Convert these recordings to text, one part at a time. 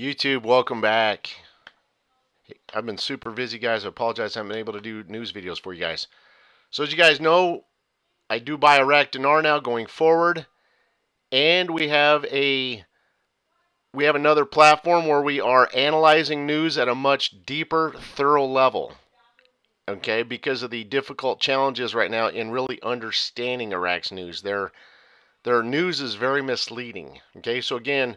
YouTube, welcome back. I've been super busy, guys. I apologize. I haven't been able to do news videos for you guys. So as you guys know, I do buy Iraq dinar now going forward, and we have a we have another platform where we are analyzing news at a much deeper, thorough level. Okay, because of the difficult challenges right now in really understanding Iraq's news. Their their news is very misleading. Okay, so again,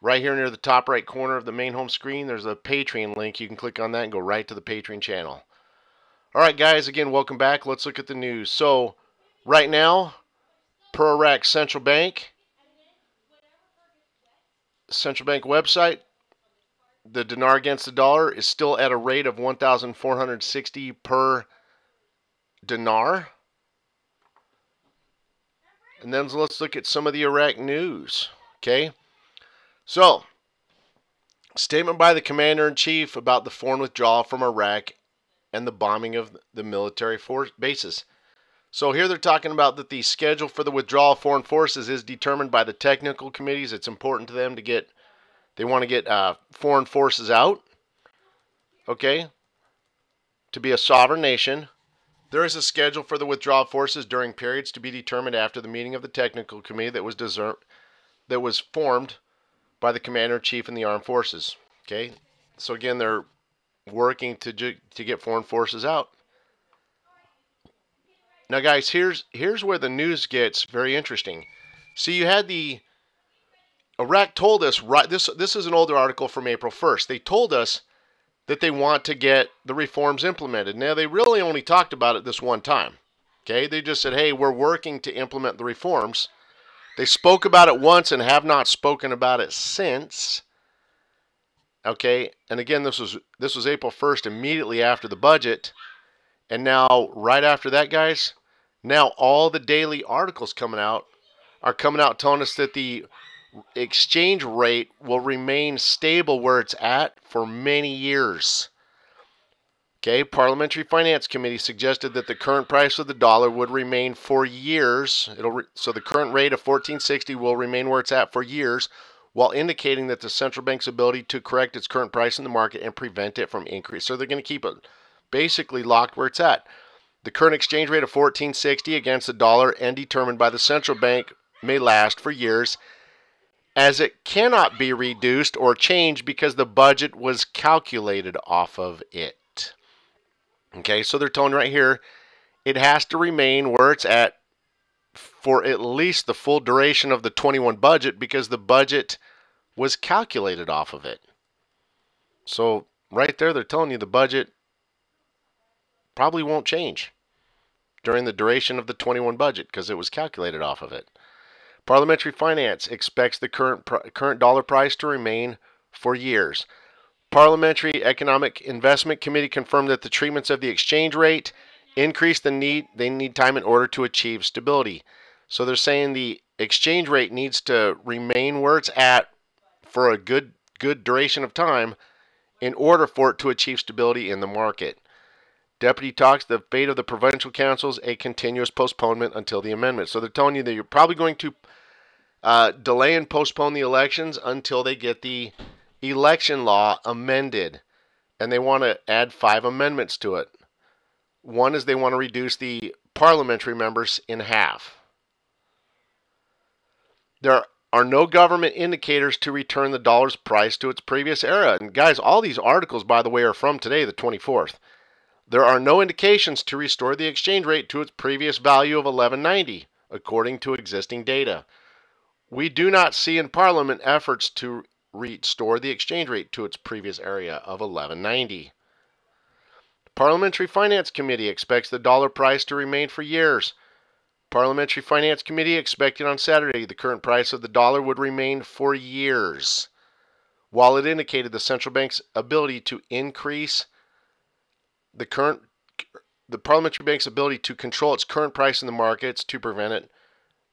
right here near the top right corner of the main home screen, there's a Patreon link. You can click on that and go right to the Patreon channel. All right, guys, again, welcome back. Let's look at the news. So, right now, per Iraq Central Bank, central bank website, the dinar against the dollar is still at a rate of 1,460 per dinar. And then let's look at some of the Iraq news. Okay. So, statement by the commander in chief about the foreign withdrawal from Iraq and the bombing of the military force bases. So here they're talking about that the schedule for the withdrawal of foreign forces is determined by the technical committees. It's important to them to get, they want to get uh, foreign forces out, okay, to be a sovereign nation. There is a schedule for the withdrawal of forces during periods to be determined after the meeting of the technical committee that was that was formed by the commander in chief and the armed forces. Okay, so again, they're working to to get foreign forces out. Now, guys, here's here's where the news gets very interesting. See, you had the Iraq told us right. This this is an older article from April 1st. They told us that they want to get the reforms implemented. Now, they really only talked about it this one time. Okay, they just said, "Hey, we're working to implement the reforms." They spoke about it once and have not spoken about it since. Okay, and again, this was this was April 1st, immediately after the budget, and now right after that, guys, now all the daily articles coming out are coming out telling us that the exchange rate will remain stable where it's at for many years. Okay, Parliamentary Finance Committee suggested that the current price of the dollar would remain for years. It'll so the current rate of 1460 will remain where it's at for years, while indicating that the central bank's ability to correct its current price in the market and prevent it from increase. So they're going to keep it basically locked where it's at. The current exchange rate of 1460 against the dollar and determined by the central bank may last for years as it cannot be reduced or changed because the budget was calculated off of it. Okay, so they're telling right here it has to remain where it's at for at least the full duration of the 21 budget because the budget was calculated off of it. So right there they're telling you the budget probably won't change during the duration of the 21 budget because it was calculated off of it. Parliamentary Finance expects the current current dollar price to remain for years. Parliamentary Economic Investment Committee confirmed that the treatments of the exchange rate increase the need they need time in order to achieve stability. So they're saying the exchange rate needs to remain where it's at for a good good duration of time in order for it to achieve stability in the market. Deputy talks the fate of the provincial councils a continuous postponement until the amendment. So they're telling you that you're probably going to uh, delay and postpone the elections until they get the election law amended, and they want to add five amendments to it. One is they want to reduce the parliamentary members in half. There are no government indicators to return the dollar's price to its previous era. And guys, all these articles, by the way, are from today, the 24th. There are no indications to restore the exchange rate to its previous value of 1190, according to existing data. We do not see in Parliament efforts to restore the exchange rate to its previous area of 1190. Parliamentary Finance Committee expects the dollar price to remain for years. Parliamentary Finance Committee expected on Saturday the current price of the dollar would remain for years, while it indicated the central bank's ability to increase the current the parliamentary bank's ability to control its current price in the markets to prevent it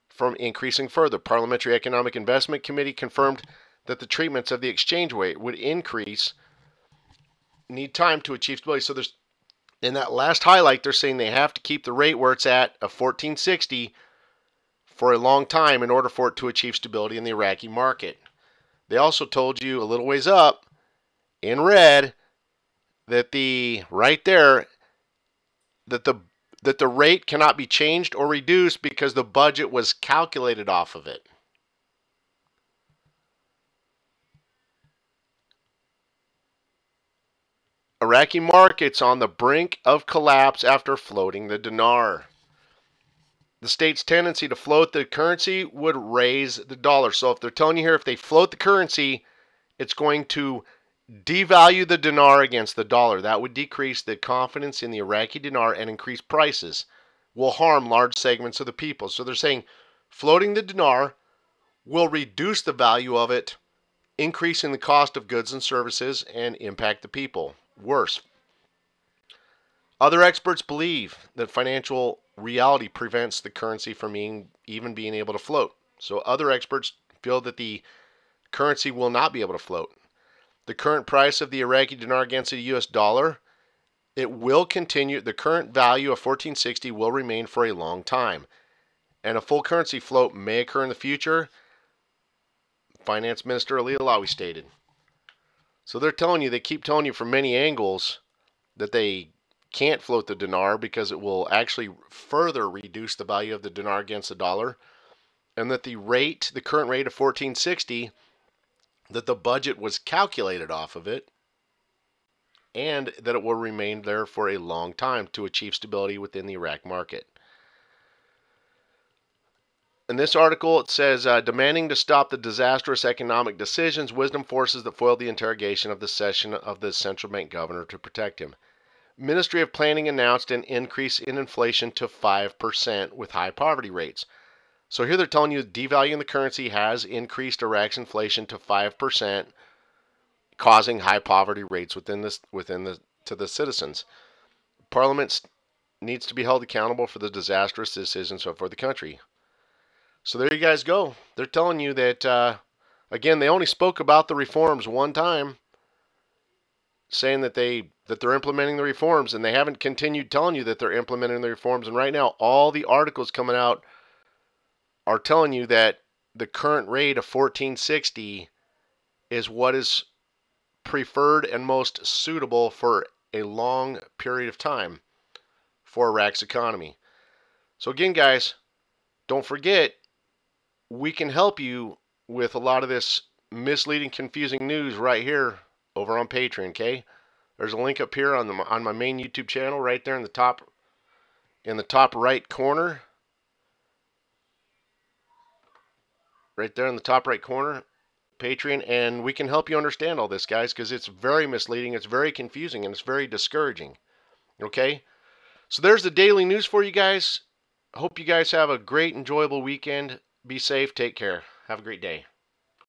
from increasing further. Parliamentary Economic Investment Committee confirmed that the treatments of the exchange rate would increase need time to achieve stability. So there's in that last highlight they're saying they have to keep the rate where it's at of 1460 for a long time in order for it to achieve stability in the Iraqi market. They also told you a little ways up in red that the right there that the that the rate cannot be changed or reduced because the budget was calculated off of it. Iraqi markets on the brink of collapse after floating the dinar. The state's tendency to float the currency would raise the dollar. So if they're telling you here if they float the currency, it's going to devalue the dinar against the dollar. That would decrease the confidence in the Iraqi dinar and increase prices. Will harm large segments of the people. So they're saying floating the dinar will reduce the value of it, increasing the cost of goods and services and impact the people worse. Other experts believe that financial reality prevents the currency from being, even being able to float. So other experts feel that the currency will not be able to float. The current price of the Iraqi dinar against the US dollar, it will continue, the current value of 1460 will remain for a long time. And a full currency float may occur in the future, Finance Minister Ali Alawi stated. So they're telling you, they keep telling you from many angles that they can't float the dinar because it will actually further reduce the value of the dinar against the dollar. And that the rate, the current rate of 1460, that the budget was calculated off of it, and that it will remain there for a long time to achieve stability within the Iraq market in this article, it says uh, demanding to stop the disastrous economic decisions, wisdom forces that foiled the interrogation of the session of the central bank governor to protect him. Ministry of Planning announced an increase in inflation to 5% with high poverty rates. So here they're telling you devaluing the currency has increased Iraq's inflation to 5%, causing high poverty rates within this within the to the citizens. Parliament needs to be held accountable for the disastrous decisions for the country. So there you guys go. They're telling you that, uh, again, they only spoke about the reforms one time, saying that they that they're implementing the reforms, and they haven't continued telling you that they're implementing the reforms. And right now, all the articles coming out are telling you that the current rate of 1460 is what is preferred and most suitable for a long period of time for Iraq's economy. So again, guys, don't forget we can help you with a lot of this misleading, confusing news right here over on Patreon. Okay, there's a link up here on the on my main YouTube channel, right there in the top in the top right corner. Right there in the top right corner, Patreon, and we can help you understand all this, guys, because it's very misleading, it's very confusing, and it's very discouraging. Okay, so there's the daily news for you guys. Hope you guys have a great, enjoyable weekend. Be safe. Take care. Have a great day.